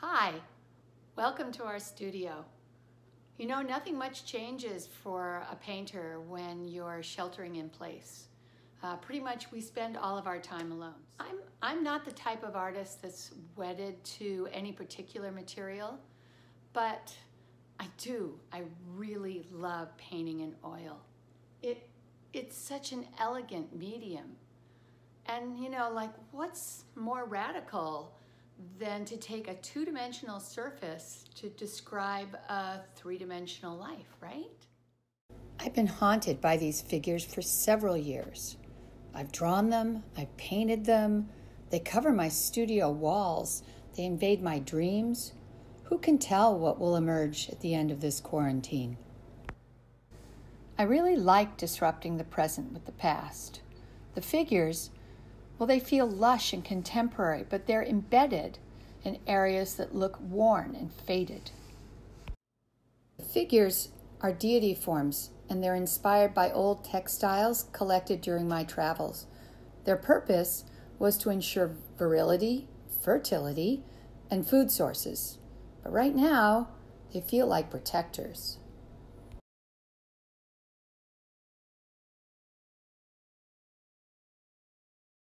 Hi, welcome to our studio. You know, nothing much changes for a painter when you're sheltering in place. Uh, pretty much we spend all of our time alone. I'm, I'm not the type of artist that's wedded to any particular material, but I do. I really love painting in oil. It, it's such an elegant medium. And you know, like what's more radical than to take a two-dimensional surface to describe a three-dimensional life, right? I've been haunted by these figures for several years. I've drawn them, I've painted them, they cover my studio walls, they invade my dreams. Who can tell what will emerge at the end of this quarantine? I really like disrupting the present with the past. The figures well, they feel lush and contemporary, but they're embedded in areas that look worn and faded. The figures are deity forms, and they're inspired by old textiles collected during my travels. Their purpose was to ensure virility, fertility, and food sources. But right now, they feel like protectors.